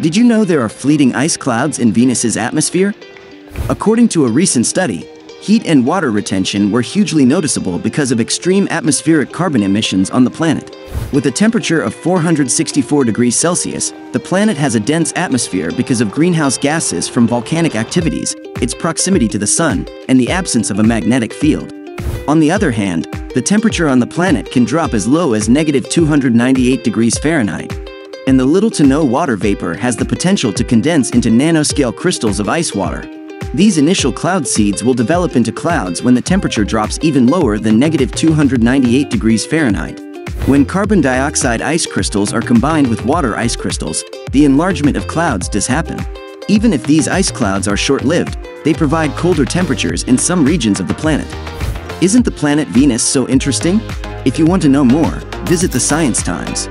Did you know there are fleeting ice clouds in Venus's atmosphere? According to a recent study, heat and water retention were hugely noticeable because of extreme atmospheric carbon emissions on the planet. With a temperature of 464 degrees Celsius, the planet has a dense atmosphere because of greenhouse gases from volcanic activities, its proximity to the sun, and the absence of a magnetic field. On the other hand, the temperature on the planet can drop as low as negative 298 degrees Fahrenheit. And the little to no water vapor has the potential to condense into nanoscale crystals of ice water. These initial cloud seeds will develop into clouds when the temperature drops even lower than negative 298 degrees Fahrenheit. When carbon dioxide ice crystals are combined with water ice crystals, the enlargement of clouds does happen. Even if these ice clouds are short-lived, they provide colder temperatures in some regions of the planet. Isn't the planet Venus so interesting? If you want to know more, visit the Science Times.